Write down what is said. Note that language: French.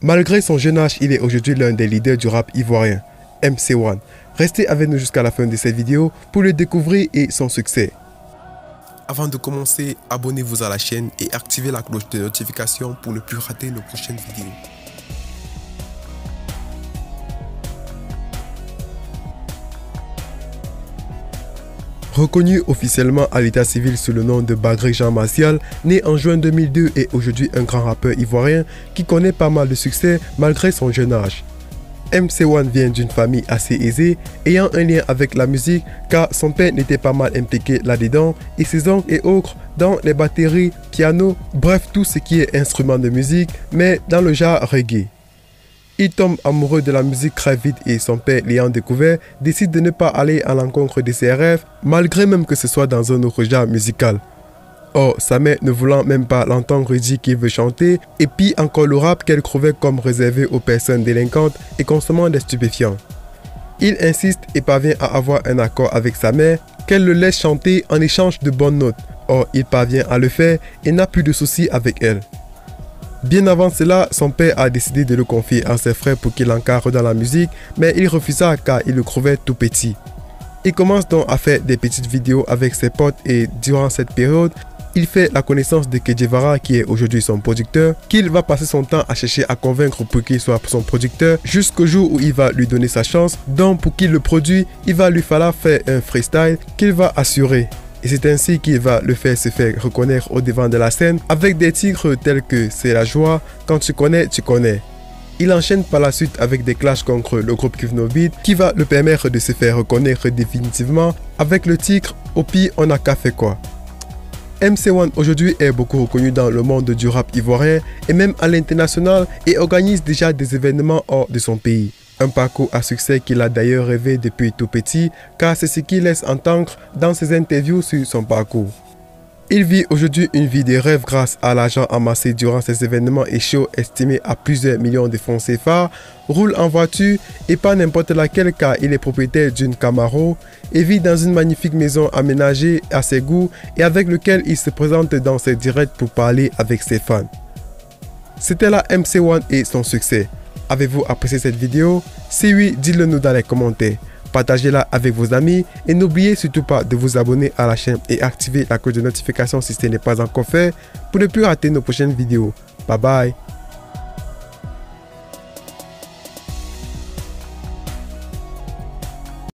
Malgré son jeune âge, il est aujourd'hui l'un des leaders du rap ivoirien, MC1. Restez avec nous jusqu'à la fin de cette vidéo pour le découvrir et son succès. Avant de commencer, abonnez-vous à la chaîne et activez la cloche de notification pour ne plus rater nos prochaines vidéos. Reconnu officiellement à l'état civil sous le nom de Bagré Jean Martial, né en juin 2002 et aujourd'hui un grand rappeur ivoirien qui connaît pas mal de succès malgré son jeune âge. MC1 vient d'une famille assez aisée, ayant un lien avec la musique car son père n'était pas mal impliqué là-dedans et ses oncles et autres dans les batteries, piano, bref tout ce qui est instrument de musique, mais dans le genre reggae. Il tombe amoureux de la musique très vite et son père l'ayant découvert décide de ne pas aller à l'encontre de ses rêves malgré même que ce soit dans un autre musical. Or, sa mère ne voulant même pas l'entendre dire qu'il veut chanter, et puis encore le rap qu'elle trouvait comme réservé aux personnes délinquantes et consommant des stupéfiants. Il insiste et parvient à avoir un accord avec sa mère qu'elle le laisse chanter en échange de bonnes notes. Or, il parvient à le faire et n'a plus de soucis avec elle. Bien avant cela, son père a décidé de le confier à ses frères pour qu'il l'encadre dans la musique, mais il refusa car il le trouvait tout petit. Il commence donc à faire des petites vidéos avec ses potes et durant cette période, il fait la connaissance de Kedjevara qui est aujourd'hui son producteur, qu'il va passer son temps à chercher à convaincre pour qu'il soit son producteur jusqu'au jour où il va lui donner sa chance. Donc pour qu'il le produise, il va lui falloir faire un freestyle qu'il va assurer. Et c'est ainsi qu'il va le faire se faire reconnaître au devant de la scène avec des titres tels que C'est la joie, Quand tu connais, tu connais. Il enchaîne par la suite avec des clashs contre le groupe Kivnobit qui va le permettre de se faire reconnaître définitivement avec le titre Au pire on a qu'à fait quoi. MC1 aujourd'hui est beaucoup reconnu dans le monde du rap ivoirien et même à l'international et organise déjà des événements hors de son pays. Un parcours à succès qu'il a d'ailleurs rêvé depuis tout petit car c'est ce qu'il laisse entendre dans ses interviews sur son parcours. Il vit aujourd'hui une vie de rêve grâce à l'argent amassé durant ces événements et shows estimés à plusieurs millions de francs CFA, roule en voiture et pas n'importe laquelle car il est propriétaire d'une Camaro et vit dans une magnifique maison aménagée à ses goûts et avec lequel il se présente dans ses directs pour parler avec ses fans. C'était la MC1 et son succès. Avez-vous apprécié cette vidéo? Si oui, dites-le nous dans les commentaires. Partagez-la avec vos amis et n'oubliez surtout pas de vous abonner à la chaîne et activer la cloche de notification si ce n'est pas encore fait pour ne plus rater nos prochaines vidéos. Bye bye